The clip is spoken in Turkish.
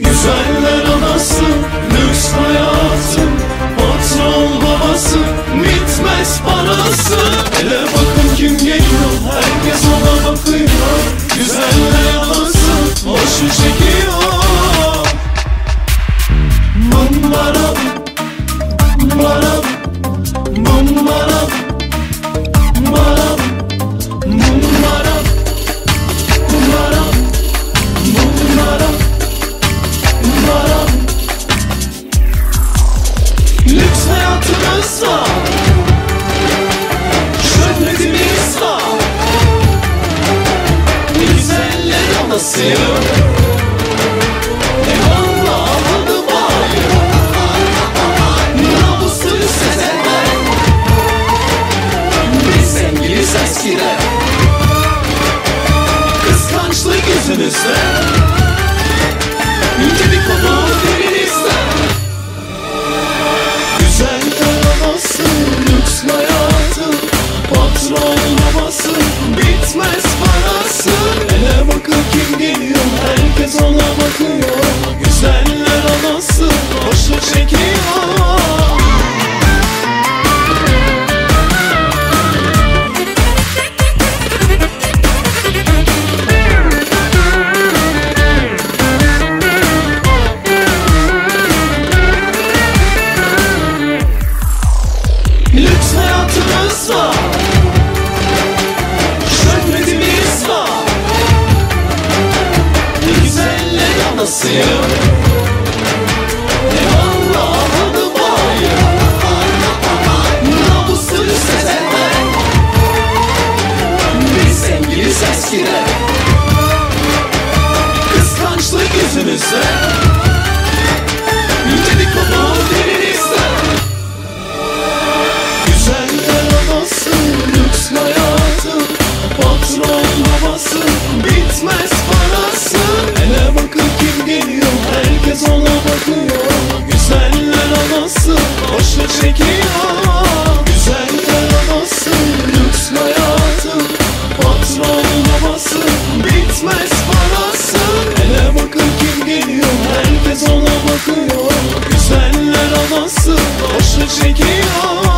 Güzeller anası lüks hayat. Christmas. Siyah eskide Kıskançlık yüzümüzde Dedikodu dilinizde Güzeller olasın akıyor Güzeller anası başı çekiyor.